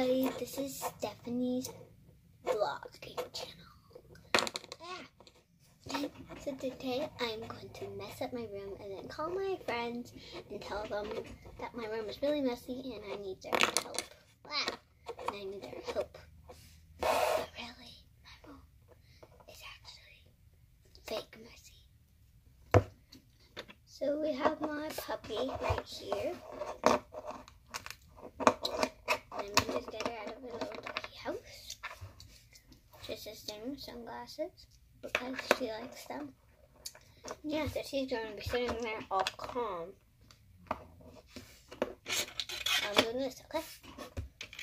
everybody, this is Stephanie's vlog channel. Ah. So today I'm going to mess up my room and then call my friends and tell them that my room is really messy and I need their help. Ah. And I need their help. But really, my room is actually fake messy. So we have my puppy right here. And we just get her out of the little doggy house. Just a same sunglasses because she likes them. Yeah, so she's going to be sitting there all calm. I'm doing this, okay?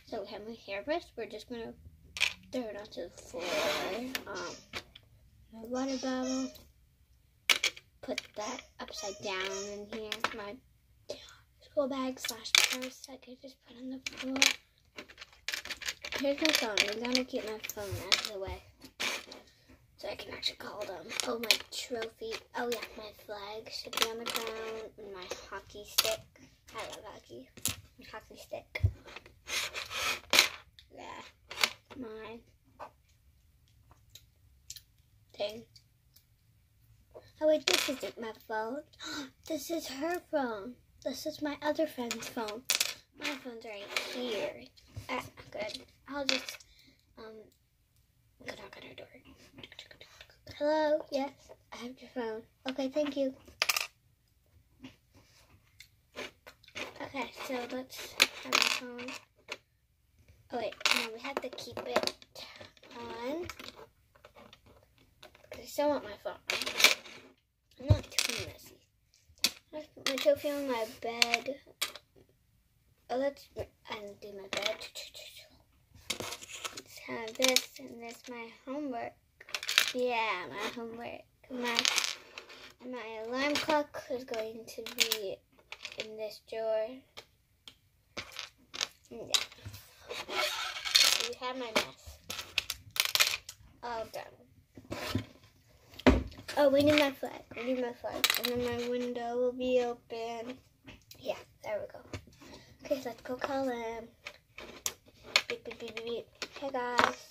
So we have my hairbrush. We're just going to throw it onto the floor. Um, my water bottle. Put that upside down in here. My school bag slash purse I could just put on the floor. Here's my phone. I'm gonna keep my phone out of the way. So I can actually call them. Oh, my trophy. Oh, yeah, my flag should be on the ground. And my hockey stick. I love hockey. My hockey stick. Yeah. My thing. Oh, wait, this isn't my phone. this is her phone. This is my other friend's phone. My phone's right here. Ah, good. I'll just, um, go knock on her door. Hello? Yes, I have your phone. Okay, thank you. Okay, so let's have my phone. Oh, wait, no, we have to keep it on. Because I still want my phone. I'm not too messy. Let's put my trophy on my bed. Oh, let's and do my bed. Let's have this and this my homework. Yeah, my homework. My my alarm clock is going to be in this drawer. Yeah. We have my mess. All done. Oh, we need my flag. We need my flag. And then my window will be open. Yeah, there we go. Okay, let's go call him. Beep, beep, beep, beep, beep. Hey, guys.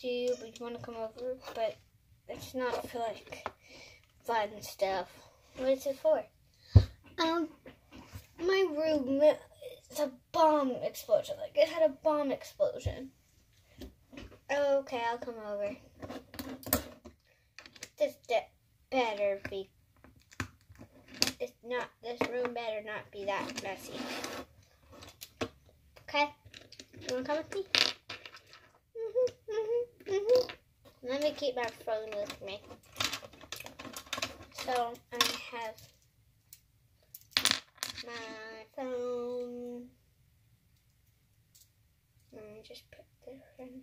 Do you, you want to come over? But it's not for, like, fun stuff. What is it for? Um, my room, it's a bomb explosion. Like, it had a bomb explosion. Okay, I'll come over. This de- better be. It's not. This room better not be that messy. Okay, you wanna come with me? Let me keep my phone with me. So I have my phone. Let me just put this in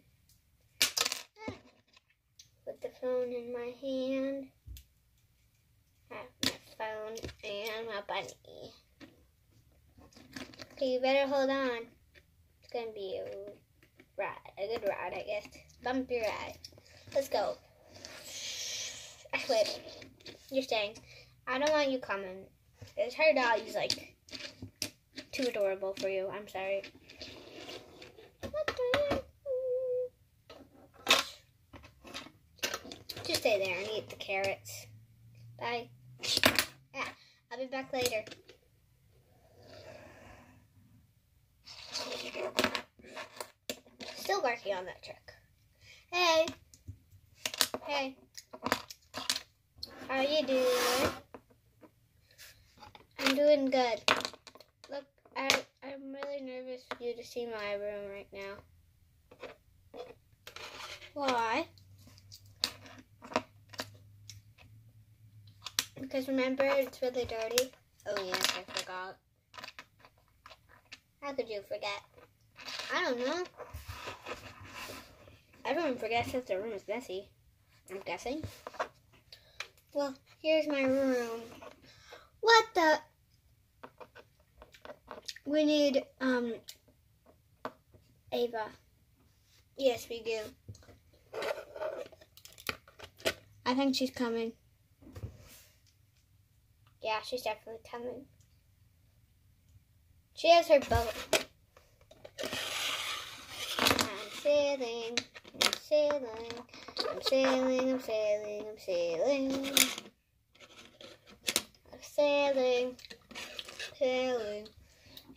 with the phone in my hand. I have my phone and my bunny. Okay, you better hold on. It's gonna be a ride, a good ride, I guess. Bumpy ride. Let's go. Actually, you're staying. I don't want you coming. It's her dog. He's like too adorable for you. I'm sorry. Just stay there and eat the carrots. Bye. Yeah, I'll be back later. Still working on that trick. Hey. Hey. How you doing? I'm doing good. Look, I, I'm really nervous for you to see my room right now. Why? Because remember, it's really dirty. Oh yes, I forgot. How could you forget? I don't know. Everyone forgets if the room is messy. I'm guessing. Well, here's my room. What the? We need, um, Ava. Yes, we do. I think she's coming. Yeah, she's definitely coming. She has her boat. I'm sailing, I'm sailing, I'm sailing, I'm sailing, I'm sailing. I'm sailing, sailing,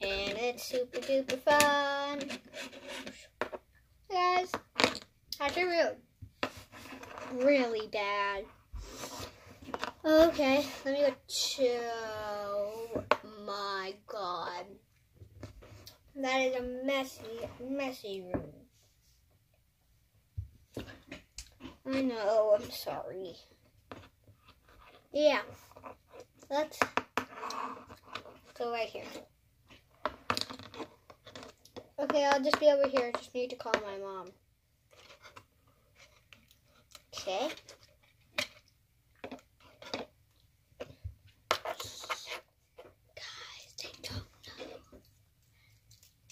and it's super duper fun. Guys, how's your room? Really bad. Okay, let me go chill. My God. That is a messy, messy room. I know, I'm sorry. Yeah. Let's go right here. Okay, I'll just be over here. Just need to call my mom. Okay. Guys, they don't know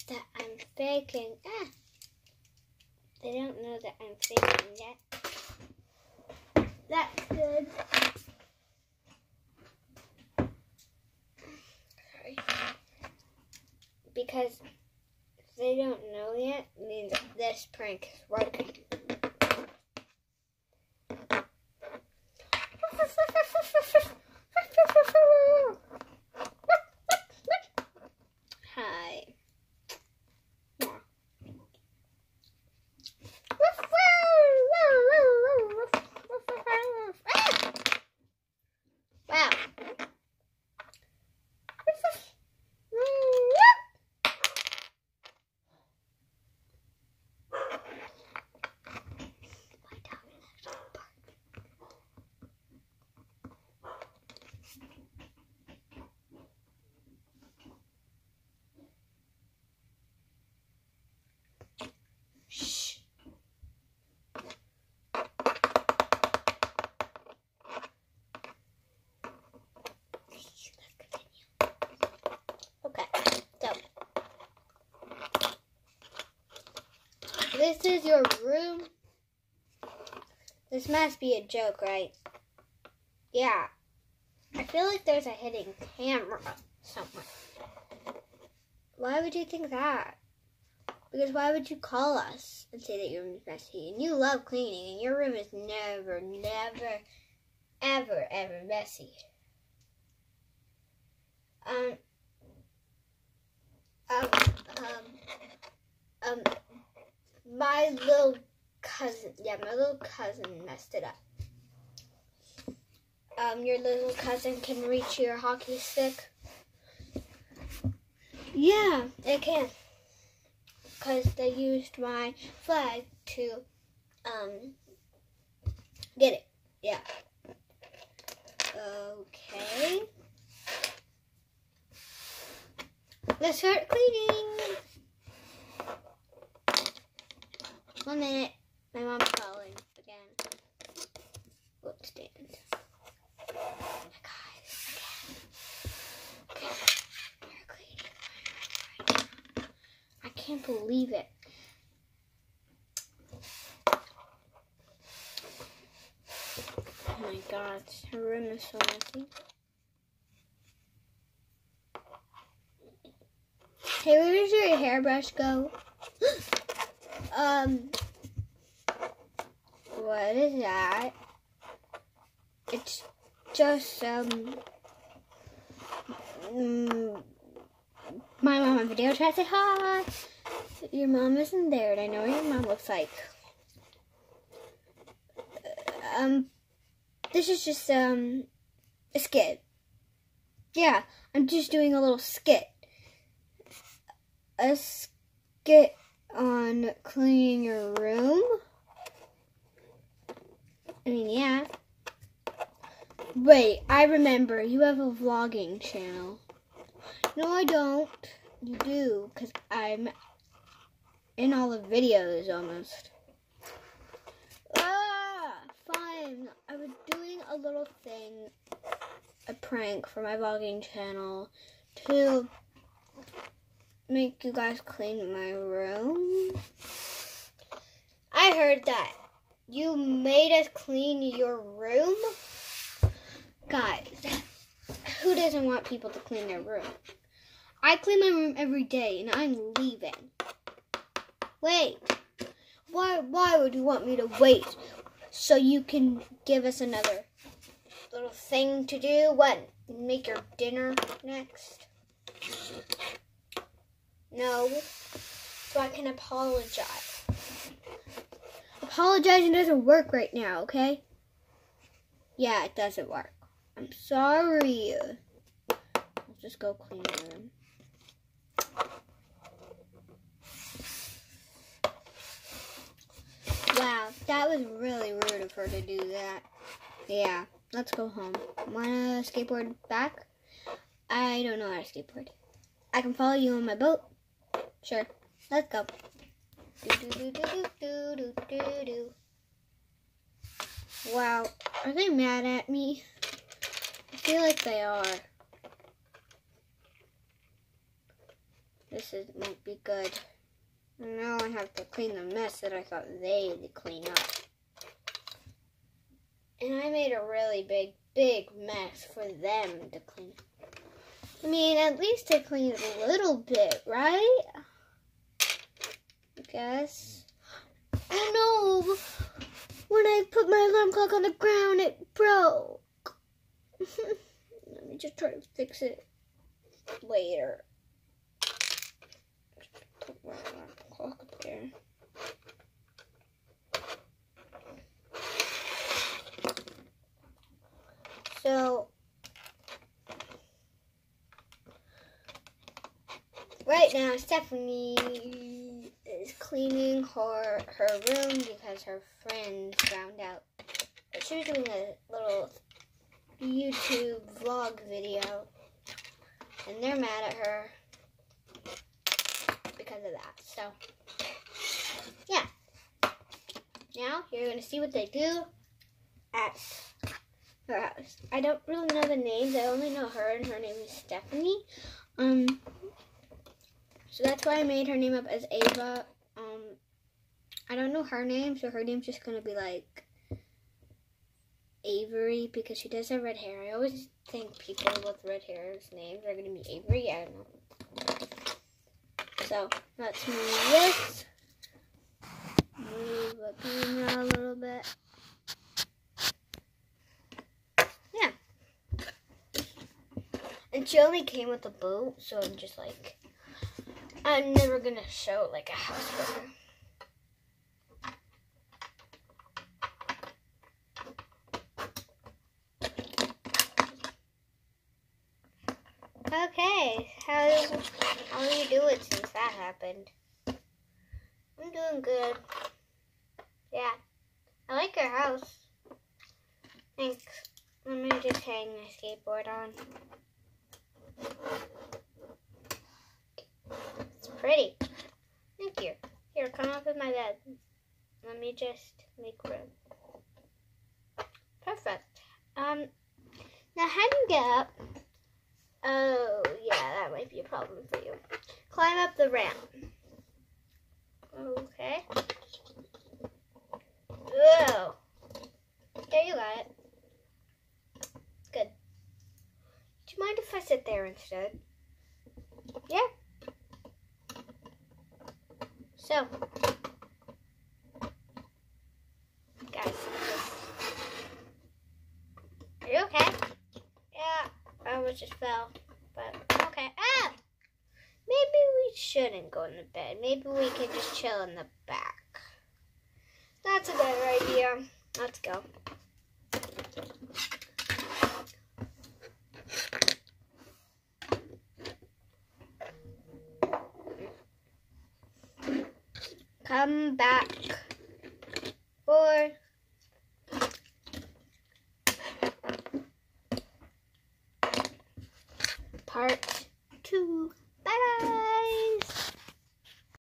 that I'm faking. Ah. They don't know that I'm faking yet. That's good. Sorry. Because they don't know yet, means this prank is working. Hi. Wow. Shh. Okay, so this is your room. This must be a joke, right? Yeah. I feel like there's a hidden camera somewhere. Why would you think that? Because why would you call us and say that your room is messy? And you love cleaning, and your room is never, never, ever, ever messy. Um, um, um, um, my little cousin, yeah, my little cousin messed it up. Um, your little cousin can reach your hockey stick. Yeah, it can because they used my flag to um get it. Yeah. Okay. Let's start cleaning. One minute. My mom's calling again. Whoops, stand. Oh. I can't believe it. Oh my god, her room is so messy. Hey, where does your hairbrush go? um, what is that? It's just, um, my mom on video trying to say hi. Your mom isn't there, and I know what your mom looks like. Um, this is just um a skit. Yeah, I'm just doing a little skit. A skit on cleaning your room. I mean, yeah. Wait, I remember. You have a vlogging channel. No, I don't. You do, because I'm in all the videos almost. Ah, fine. I was doing a little thing, a prank for my vlogging channel to make you guys clean my room. I heard that you made us clean your room. Guys, who doesn't want people to clean their room? I clean my room every day and I'm leaving. Wait, Why why would you want me to wait so you can give us another little thing to do? What? Make your dinner next? No. So I can apologize. Apologizing doesn't work right now, okay? Yeah, it doesn't work. I'm sorry. Let's just go clean the room. Wow, that was really rude of her to do that. Yeah, let's go home. Wanna skateboard back? I don't know how to skateboard. I can follow you on my boat. Sure, let's go. Wow, are they mad at me? I feel like they are. This is, won't be good. Now I have to clean the mess that I thought they'd clean up. And I made a really big, big mess for them to clean. I mean, at least I cleaned a little bit, right? Guess. Oh no! When I put my alarm clock on the ground, it broke. Let me just try to fix it later. Put my alarm clock up there. So, right now, Stephanie is cleaning her her room because her friends found out that she was doing a little YouTube vlog video, and they're mad at her because of that. So, yeah. Now you're gonna see what they do at her house. I don't really know the names. I only know her, and her name is Stephanie. Um. So that's why I made her name up as Ava. I don't know her name, so her name's just gonna be like Avery because she does have red hair. I always think people with red hair's names are gonna be Avery. I don't know. So let's move this. Move the camera a little bit. Yeah. And she only came with a boat, so I'm just like, I'm never gonna show like a house for her. Okay, how how are you doing since that happened? I'm doing good. Yeah, I like your house. Thanks. Let me just hang my skateboard on. It's pretty. Thank you. Here, come up in my bed. Let me just make room. Perfect. Um, now how do you get up? Oh, yeah, that might be a problem for you. Climb up the ramp. Okay. Whoa. There you got it. Good. Do you mind if I sit there instead? Yeah. So, guys, are you okay? Yeah, I almost just fell, but okay. Ah! Maybe shouldn't go in the bed. Maybe we can just chill in the back. That's a better idea. Let's go. Come back for